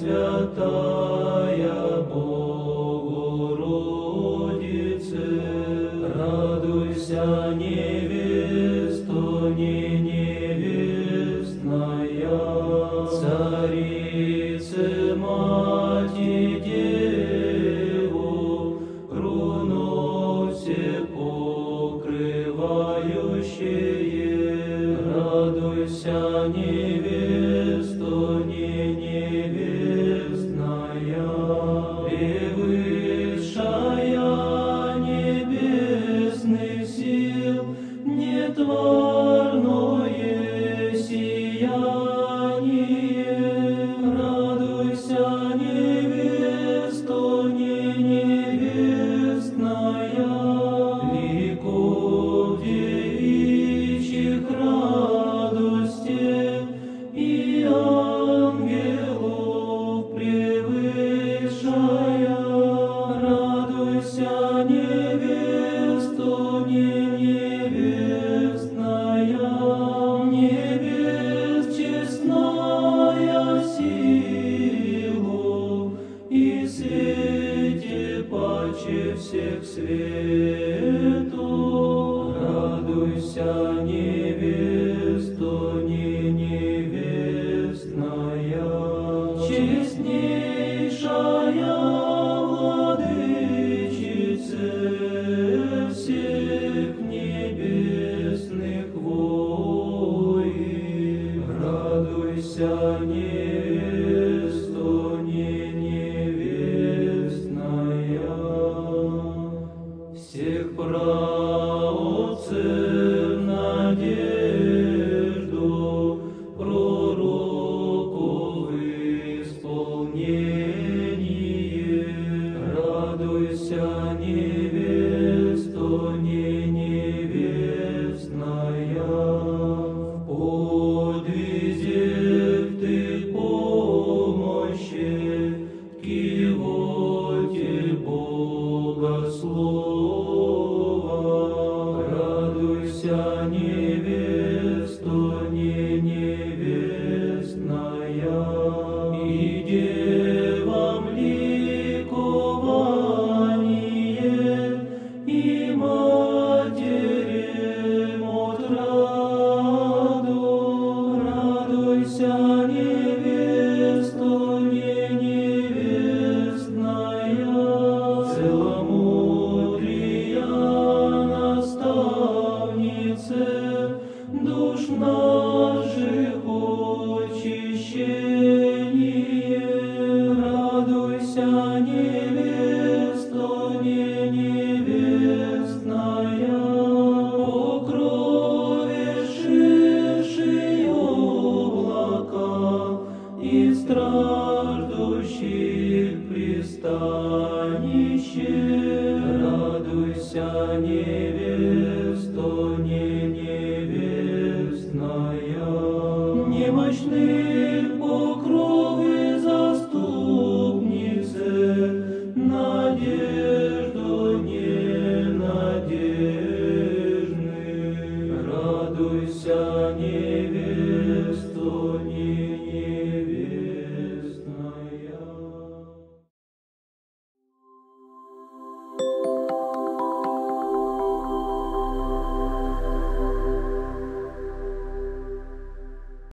Пресвятая Богородице, радуйся, невесто, не невестная, царице, мати, деву, руно все покрывающее, радуйся, невесто, всех свету. Радуйся, невесто, не невестная, честнейшая владычице всех небесных войн. Радуйся, невесто, всех праотцев надежду, пророков исполнение. Радуйся, невесто, не невестная, Невесто, душ наших очищение. Радуйся, невесто, не невестная, покровившие облака и страждущих пристанище. Радуйся, невеста, немощны.